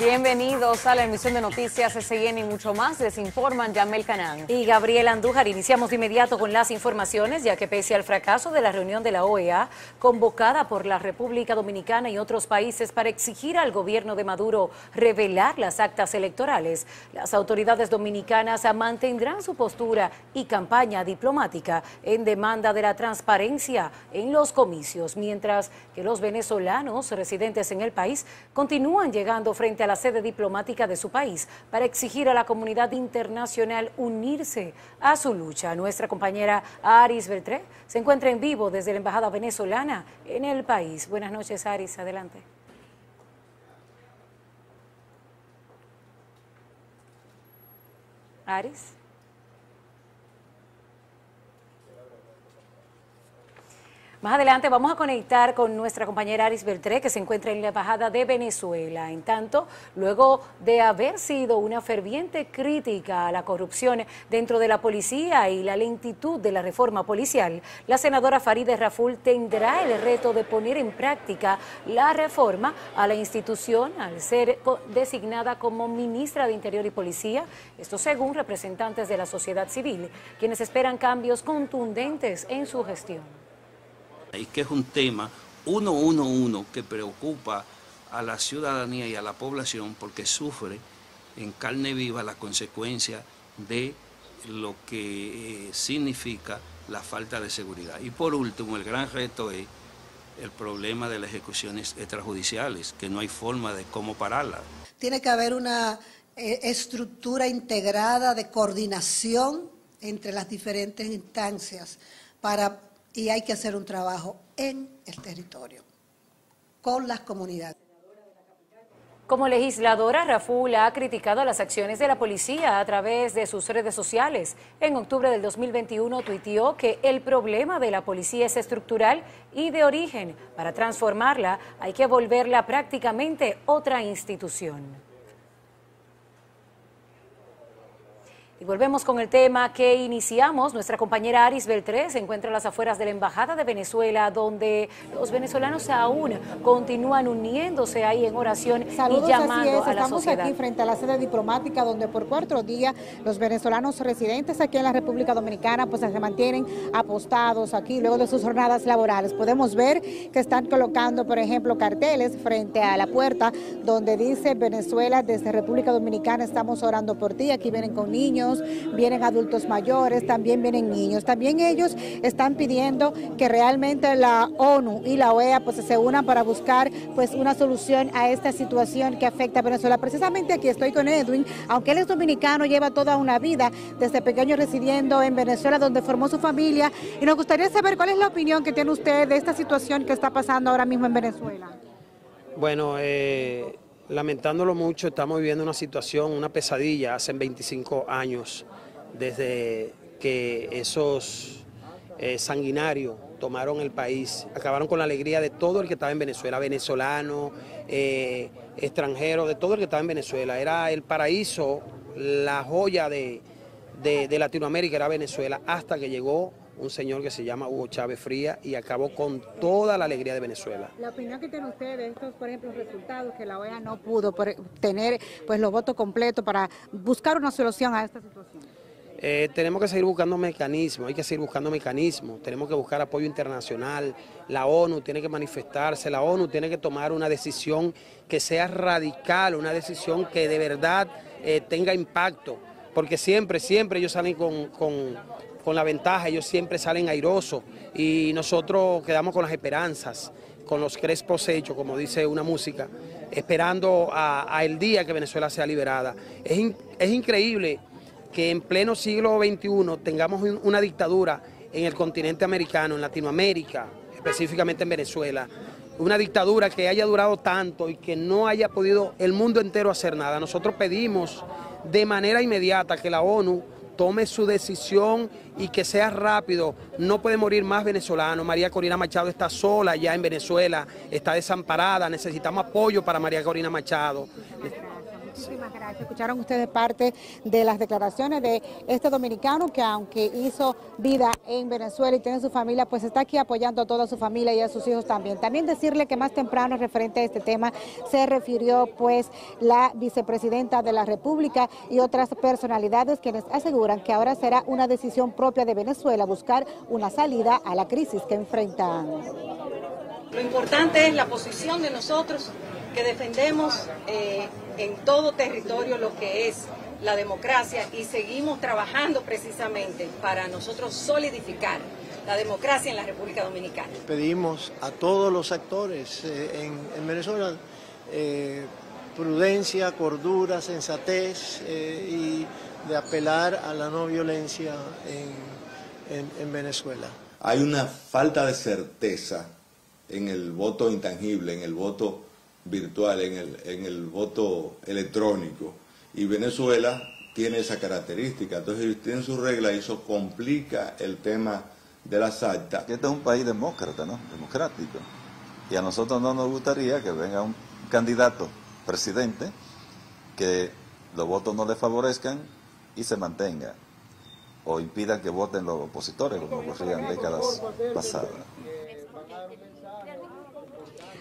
Bienvenidos a la emisión de noticias SIN y mucho más. Les informan Yamel Canán. Y Gabriel Andújar. Iniciamos de inmediato con las informaciones, ya que pese al fracaso de la reunión de la OEA, convocada por la República Dominicana y otros países para exigir al gobierno de Maduro revelar las actas electorales, las autoridades dominicanas mantendrán su postura y campaña diplomática en demanda de la transparencia en los comicios, mientras que los venezolanos residentes en el país continúan llegando frente a la sede diplomática de su país para exigir a la comunidad internacional unirse a su lucha. Nuestra compañera Aris Beltré se encuentra en vivo desde la Embajada venezolana en el país. Buenas noches, Aris. Adelante. Aris. Más adelante vamos a conectar con nuestra compañera Aris Beltré, que se encuentra en la Embajada de Venezuela. En tanto, luego de haber sido una ferviente crítica a la corrupción dentro de la policía y la lentitud de la reforma policial, la senadora Farideh Raful tendrá el reto de poner en práctica la reforma a la institución al ser designada como ministra de Interior y Policía, esto según representantes de la sociedad civil, quienes esperan cambios contundentes en su gestión y que es un tema 111 que preocupa a la ciudadanía y a la población porque sufre en carne viva la consecuencia de lo que eh, significa la falta de seguridad. Y por último, el gran reto es el problema de las ejecuciones extrajudiciales, que no hay forma de cómo pararla. Tiene que haber una eh, estructura integrada de coordinación entre las diferentes instancias para y hay que hacer un trabajo en el territorio, con las comunidades. Como legisladora, Raful ha criticado las acciones de la policía a través de sus redes sociales. En octubre del 2021 tuiteó que el problema de la policía es estructural y de origen. Para transformarla hay que volverla prácticamente otra institución. Y volvemos con el tema que iniciamos. Nuestra compañera Aris Beltré se encuentra a las afueras de la Embajada de Venezuela, donde los venezolanos aún continúan uniéndose ahí en oración y llamando a la Estamos aquí frente a la sede diplomática, donde por cuatro días los venezolanos residentes aquí en la República Dominicana pues se mantienen apostados aquí luego de sus jornadas laborales. Podemos ver que están colocando, por ejemplo, carteles frente a la puerta donde dice Venezuela desde República Dominicana estamos orando por ti. Aquí vienen con niños vienen adultos mayores, también vienen niños. También ellos están pidiendo que realmente la ONU y la OEA pues se unan para buscar pues una solución a esta situación que afecta a Venezuela. Precisamente aquí estoy con Edwin, aunque él es dominicano, lleva toda una vida desde pequeño residiendo en Venezuela donde formó su familia y nos gustaría saber cuál es la opinión que tiene usted de esta situación que está pasando ahora mismo en Venezuela. Bueno, eh, Lamentándolo mucho, estamos viviendo una situación, una pesadilla hace 25 años desde que esos eh, sanguinarios tomaron el país, acabaron con la alegría de todo el que estaba en Venezuela, venezolano, eh, extranjero, de todo el que estaba en Venezuela. Era el paraíso, la joya de, de Latinoamérica, era Venezuela, hasta que llegó un señor que se llama Hugo Chávez Fría y acabó con toda la alegría de Venezuela. La opinión que tiene usted de estos, por ejemplo, resultados que la OEA no pudo tener pues los votos completos para buscar una solución a esta situación. Eh, tenemos que seguir buscando mecanismos, hay que seguir buscando mecanismos, tenemos que buscar apoyo internacional, la ONU tiene que manifestarse, la ONU tiene que tomar una decisión que sea radical, una decisión que de verdad eh, tenga impacto, porque siempre, siempre ellos salen con, con con la ventaja, ellos siempre salen airosos y nosotros quedamos con las esperanzas, con los crespos hechos, como dice una música, esperando a, el día que Venezuela sea liberada. Es, es increíble que en pleno siglo XXI tengamos una dictadura en el continente americano, en Latinoamérica, específicamente en Venezuela, una dictadura que haya durado tanto y que no haya podido el mundo entero hacer nada. Nosotros pedimos de manera inmediata que la ONU tome su decisión y que sea rápido. No puede morir más venezolanos. María Corina Machado está sola ya en Venezuela, está desamparada. Necesitamos apoyo para María Corina Machado. Muchísimas gracias. Escucharon ustedes parte de las declaraciones de este dominicano que aunque hizo vida en Venezuela y tiene su familia, pues está aquí apoyando a toda su familia y a sus hijos también. También decirle que más temprano referente a este tema se refirió pues la vicepresidenta de la República y otras personalidades quienes aseguran que ahora será una decisión propia de Venezuela buscar una salida a la crisis que enfrentan. Lo importante es la posición de nosotros que defendemos eh, en todo territorio lo que es la democracia y seguimos trabajando precisamente para nosotros solidificar la democracia en la República Dominicana. Pedimos a todos los actores eh, en, Venezuela eh, prudencia, cordura, sensatez y de apelar a la no violencia en Venezuela. Hay una falta de certeza en el voto intangible, en el voto virtual, en el, en el voto electrónico. Y Venezuela tiene esa característica. Entonces tienen su regla y eso complica el tema de las actas. Este es un país demócrata, ¿no? Democrático. Y a nosotros no nos gustaría que venga un candidato presidente que los votos no le favorezcan y se mantenga o impidan que voten los opositores como ocurría en décadas pasadas.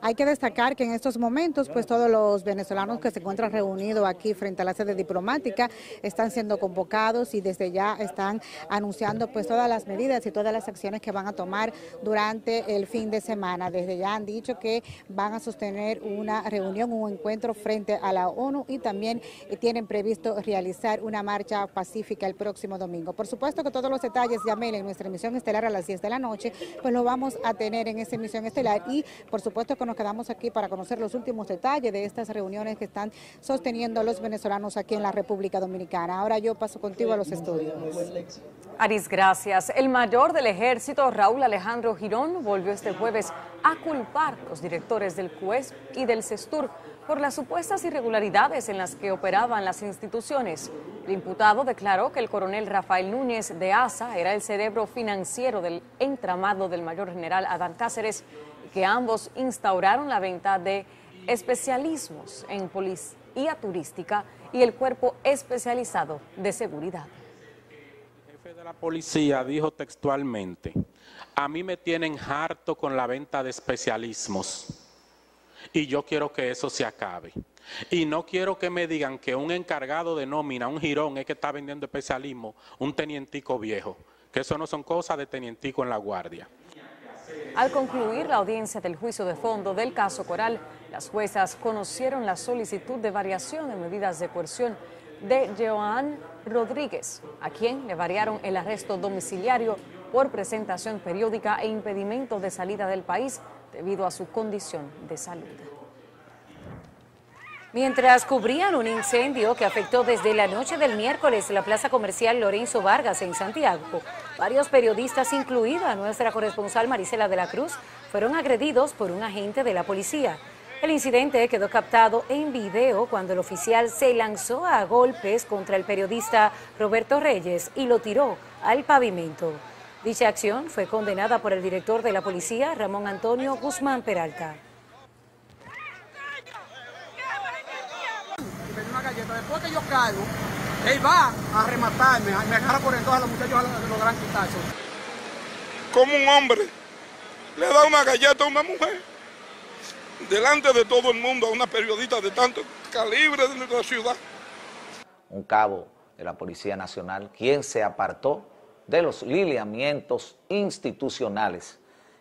Hay que destacar que en estos momentos, pues todos los venezolanos que se encuentran reunidos aquí frente a la sede diplomática están siendo convocados y desde ya están anunciando pues todas las medidas y todas las acciones que van a tomar durante el fin de semana. Desde ya han dicho que van a sostener una reunión, un encuentro frente a la ONU y también tienen previsto realizar una marcha pacífica el próximo domingo. Por supuesto que todos los detalles, Yamel, en nuestra emisión estelar a las 10 de la noche, pues lo vamos a tener en esa emisión estelar y por supuesto que nos quedamos aquí para conocer los últimos detalles de estas reuniones que están sosteniendo los venezolanos aquí en la República Dominicana. Ahora yo paso contigo a los estudios. Aris, gracias. El mayor del ejército, Raúl Alejandro Girón, volvió este jueves a culpar a los directores del CUES y del CESTUR por las supuestas irregularidades en las que operaban las instituciones. El imputado declaró que el coronel Rafael Núñez de Asa era el cerebro financiero del entramado del mayor general Adán Cáceres que ambos instauraron la venta de especialismos en policía turística y el cuerpo especializado de seguridad. El jefe de la policía dijo textualmente, a mí me tienen harto con la venta de especialismos y yo quiero que eso se acabe. Y no quiero que me digan que un encargado de nómina, un girón, es que está vendiendo especialismo, un tenientico viejo, que eso no son cosas de tenientico en la guardia. Al concluir la audiencia del juicio de fondo del caso Coral, las juezas conocieron la solicitud de variación de medidas de coerción de Joan Rodríguez, a quien le variaron el arresto domiciliario por presentación periódica e impedimento de salida del país debido a su condición de salud. Mientras cubrían un incendio que afectó desde la noche del miércoles la plaza comercial Lorenzo Vargas en Santiago, varios periodistas, incluida nuestra corresponsal Marisela de la Cruz, fueron agredidos por un agente de la policía. El incidente quedó captado en video cuando el oficial se lanzó a golpes contra el periodista Roberto Reyes y lo tiró al pavimento. Dicha acción fue condenada por el director de la policía, Ramón Antonio Guzmán Peralta. después que yo él va a rematarme, me agarra por entonces a los muchachos los gran quitazos. Como un hombre le da una galleta a una mujer, delante de todo el mundo, a una periodista de tanto calibre de nuestra ciudad. Un cabo de la Policía Nacional, quien se apartó de los lineamientos institucionales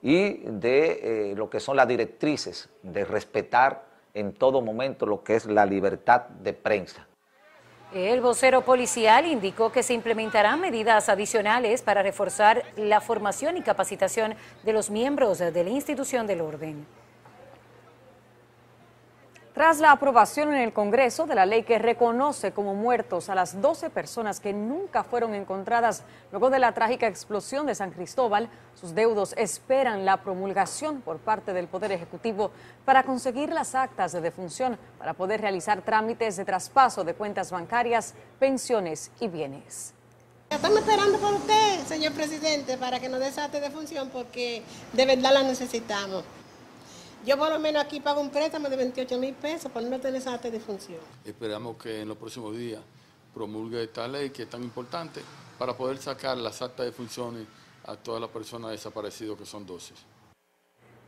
y de eh, lo que son las directrices de respetar en todo momento lo que es la libertad de prensa. El vocero policial indicó que se implementarán medidas adicionales para reforzar la formación y capacitación de los miembros de la institución del orden. Tras la aprobación en el Congreso de la ley que reconoce como muertos a las 12 personas que nunca fueron encontradas luego de la trágica explosión de San Cristóbal, sus deudos esperan la promulgación por parte del Poder Ejecutivo para conseguir las actas de defunción para poder realizar trámites de traspaso de cuentas bancarias, pensiones y bienes. Estamos esperando por usted, señor presidente, para que nos dé esa de función porque de verdad la necesitamos. Yo por lo menos aquí pago un préstamo de 28 mil pesos por no tener esa acta de función. Esperamos que en los próximos días promulgue esta ley que es tan importante para poder sacar las actas de funciones a todas las personas desaparecidas, que son 12.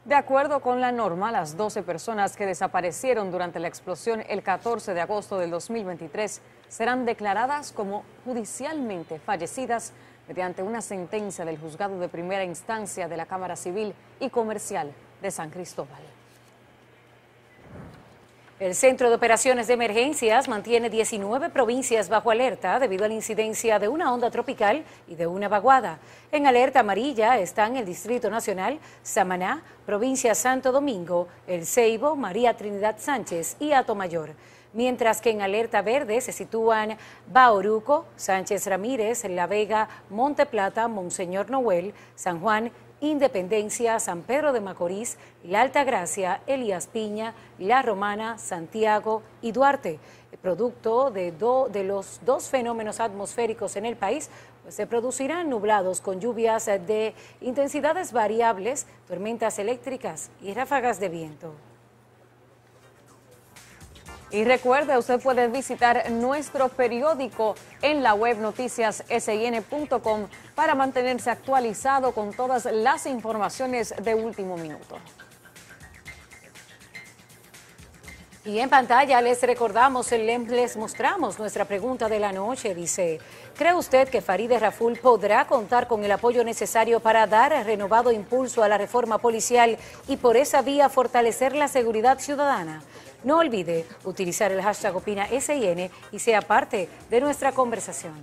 De acuerdo con la norma, las 12 personas que desaparecieron durante la explosión el 14 de agosto del 2023 serán declaradas como judicialmente fallecidas mediante una sentencia del juzgado de primera instancia de la Cámara Civil y Comercial de San Cristóbal. El Centro de Operaciones de Emergencias mantiene 19 provincias bajo alerta debido a la incidencia de una onda tropical y de una vaguada. En alerta amarilla están el Distrito Nacional, Samaná, Provincia Santo Domingo, El Ceibo, María Trinidad Sánchez y Atomayor. Mientras que en alerta verde se sitúan Bauruco, Sánchez Ramírez, La Vega, Monte Plata, Monseñor Noel, San Juan Independencia, San Pedro de Macorís, La Altagracia, Elías Piña, La Romana, Santiago y Duarte. Producto de, los dos fenómenos atmosféricos en el país, pues se producirán nublados con lluvias de intensidades variables, tormentas eléctricas y ráfagas de viento. Y recuerde, usted puede visitar nuestro periódico en la web noticiassin.com para mantenerse actualizado con todas las informaciones de último minuto. Y en pantalla les recordamos, les mostramos nuestra pregunta de la noche. Dice, ¿cree usted que Farideh Raful podrá contar con el apoyo necesario para dar renovado impulso a la reforma policial y por esa vía fortalecer la seguridad ciudadana? No olvide utilizar el hashtag OpinaSIN y sea parte de nuestra conversación.